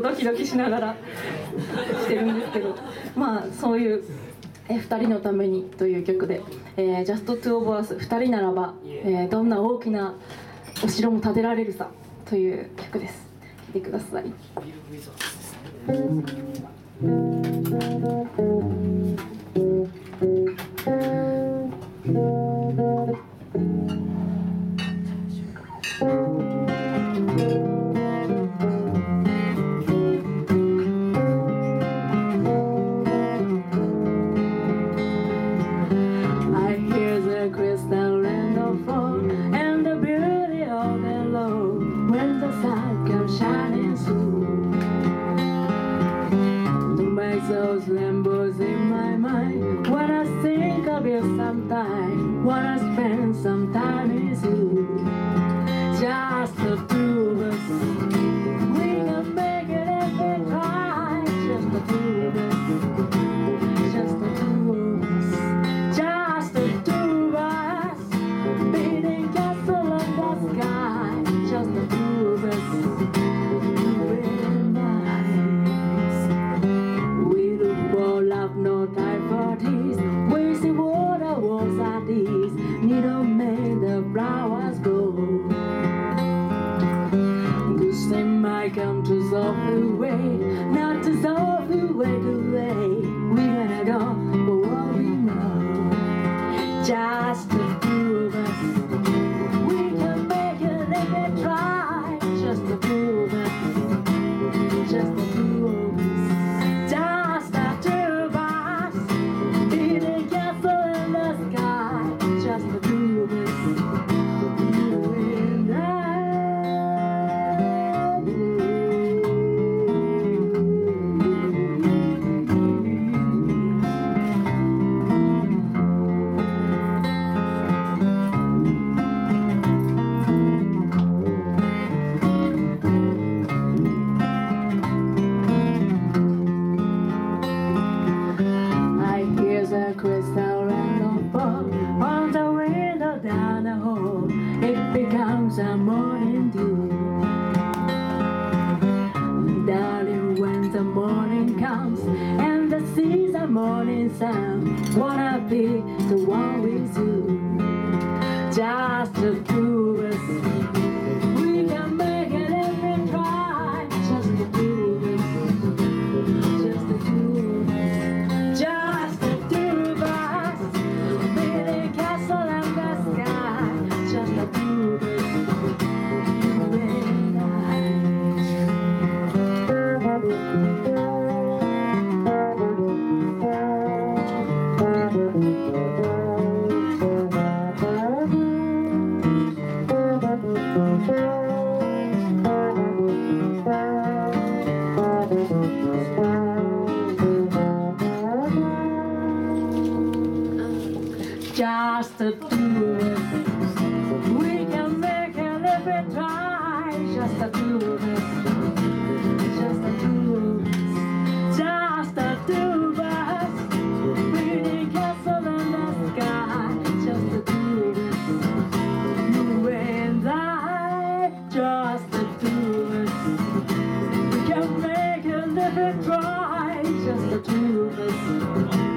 とドキドキしながらしてるんですけどまあそういう「え2人のために」という曲で「えー、Just Two of Us 2人ならば、えー、どんな大きなお城も建てられるさ」という曲です。聴いてください。wanna spend some time is I come to solve the way, not to solve the way to lay. since I wanna be the one with you. prostitutes. We can make a living try, just the two of us. Just the two of us. Just the two in the sky, just the two of us. You and I, just the two of us. We can make a living try, just the two of us.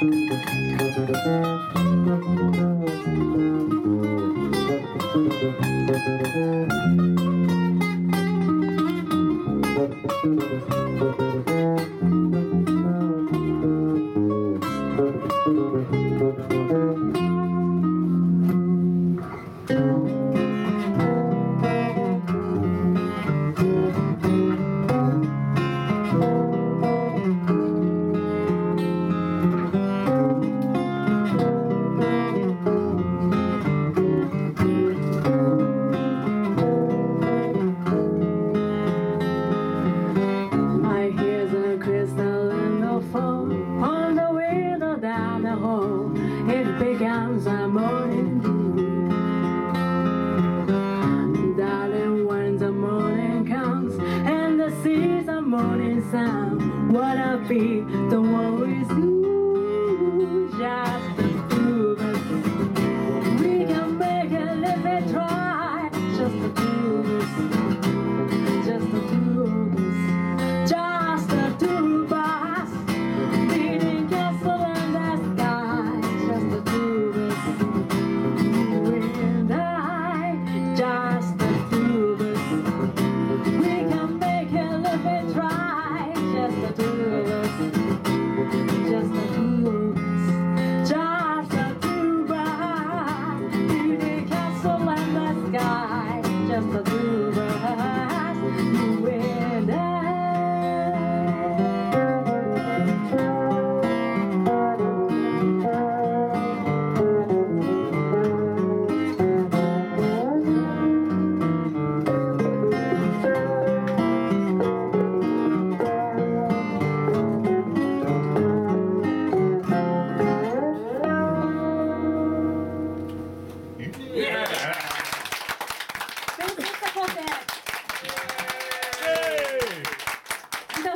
Thank you. I'm what I be. 全国した高生ギタ